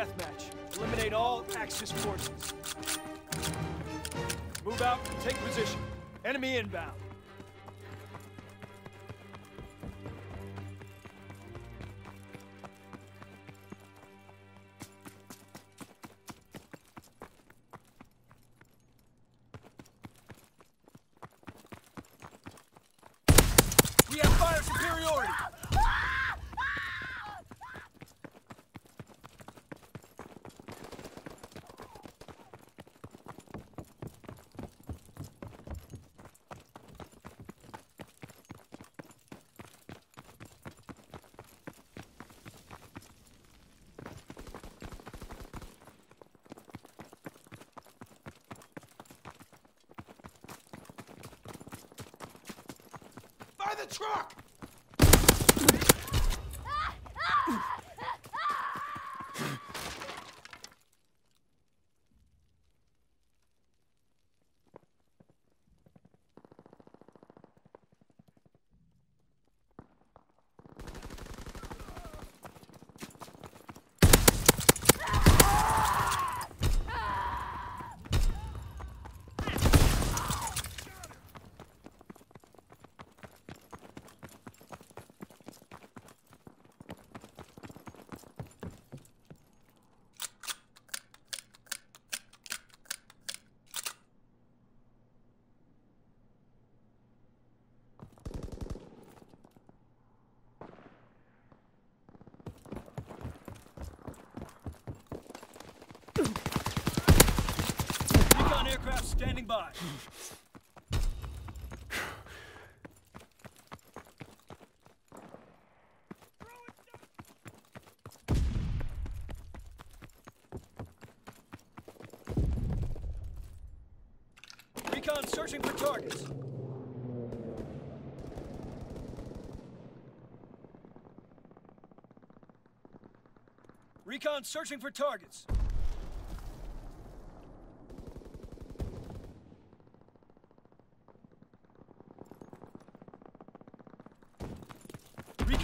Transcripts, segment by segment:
deathmatch. Eliminate all Axis forces. Move out and take position. Enemy inbound. The truck! Recon aircraft standing by. Recon searching for targets. Recon searching for targets.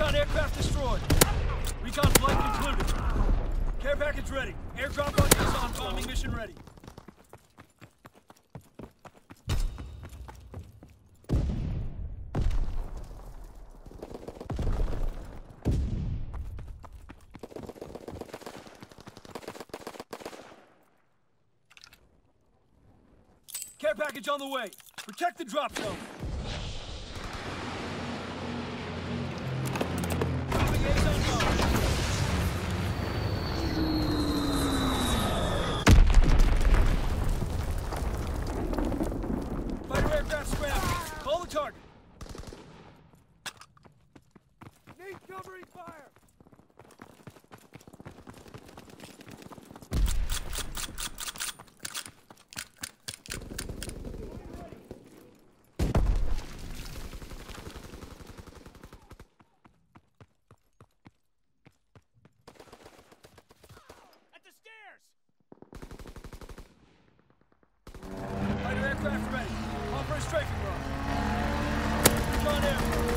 Recon aircraft destroyed. Recon flight concluded. Care package ready. Airdrop on is bombing mission ready. Care package on the way. Protect the drop zone. Dropping A's on guard. Fighter aircraft scrambled. Call the target. Need covering fire. At the stairs! Fighter aircraft ready. Call for a strafing run. Recon aircraft.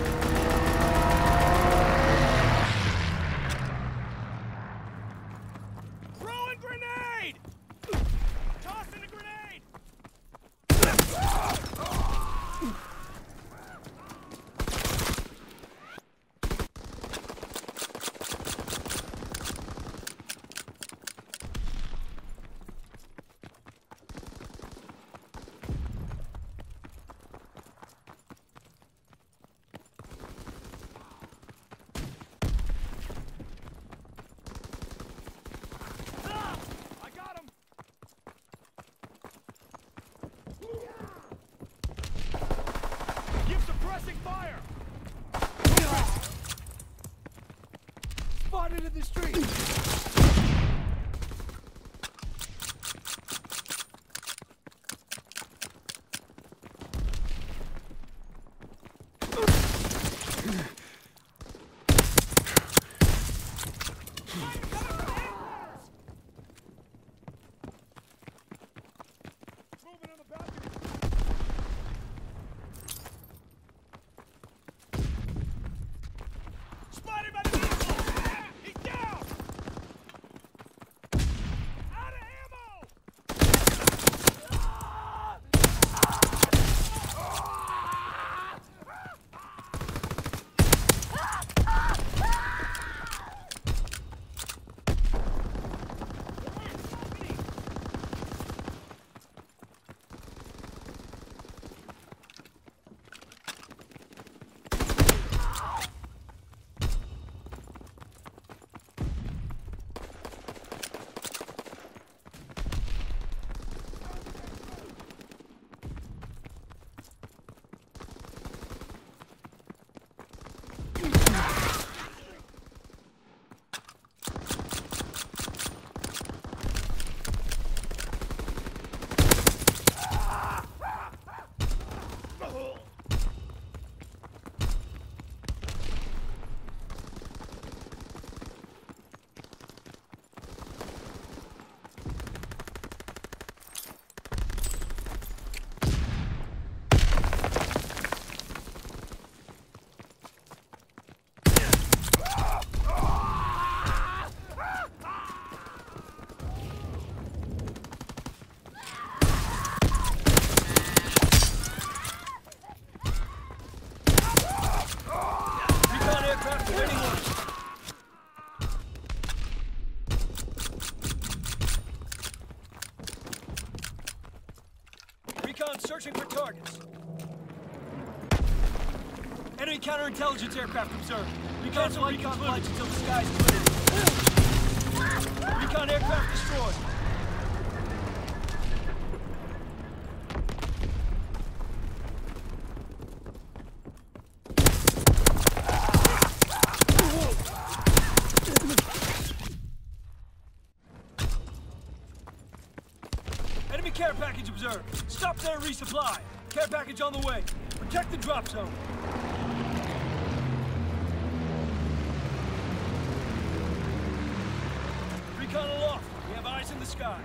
Suppressing fire! Spotted in the street! Searching for targets. Enemy counterintelligence aircraft observed. Recon flight recon flights until the sky is clear. Recon aircraft destroyed. Care package observed. Stop there resupply. Care package on the way. Protect the drop zone. Recon aloft. We have eyes in the sky.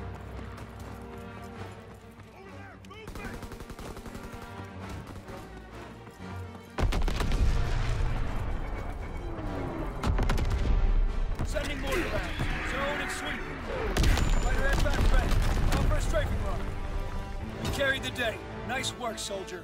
Sending mortar rounds. Zone and sweep. Fighter aircraft ready. A strafing run. You carried the day. Nice work, soldier.